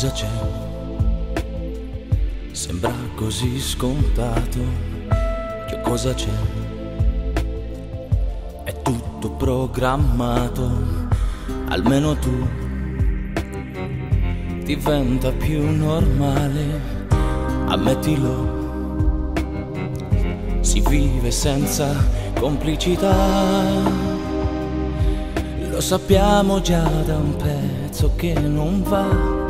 cosa c'è? Sembra così scontato. Che cosa c'è? È tutto programmato, almeno tu diventa più normale, ammettilo. Si vive senza complicità. Lo sappiamo già da un pezzo che non va,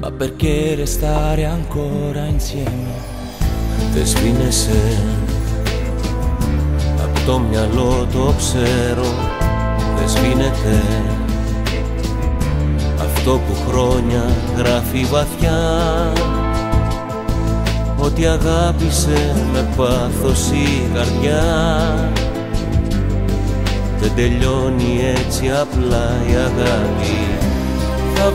ma perché restare ancora insieme? Δεν σβήνεσαι Απ' το μυαλό το ξέρω Δεν σβήνεται Αυτό που χρόνια γράφει βαθιά Ότι αγάπησε με πάθος η καρδιά δεν τελειώνει έτσι απλά η αγάπη Θα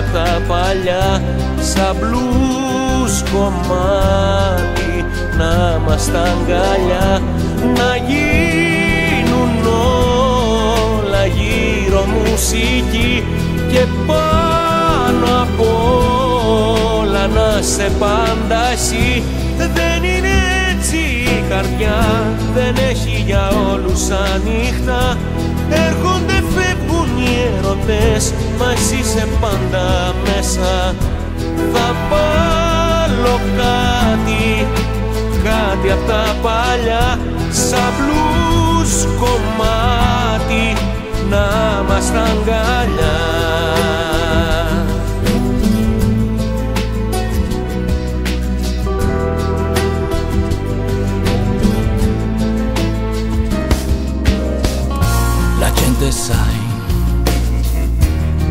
κάτι απ' τα παλιά Σαν μπλούς κομμάτι. Να μας τα αγκαλιά Να γίνουν όλα γύρω μουσική Και πάνω απ' όλα να σε πάντα εσύ. Δεν είναι καρδιά δεν έχει για όλους ανοιχτά. Έρχονται φεύγουν οι έρωτες μα εσύ είσαι πάντα μέσα. Θα βάλω κάτι, κάτι απ' τα παλιά σαν μπλούς κομμάτι να μας τα αγκαλιά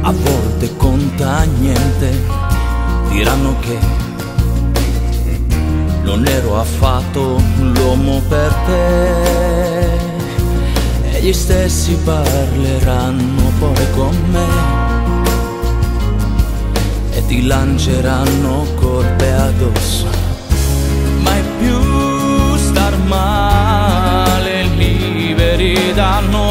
a volte conta niente, diranno che non ero affatto l'uomo per te. E gli stessi parleranno poi con me e ti lanceranno colpe addosso. Mai più star male liberi da noi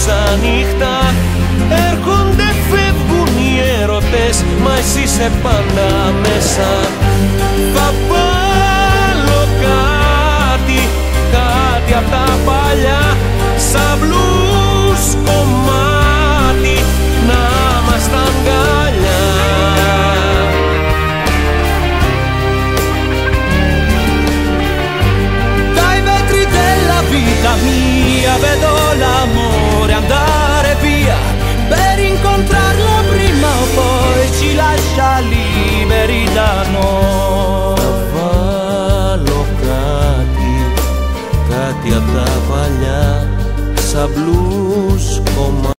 όλους ανοιχτά Έρχονται, φεύγουν οι έρωτες, μα εσύ είσαι πάντα μέσα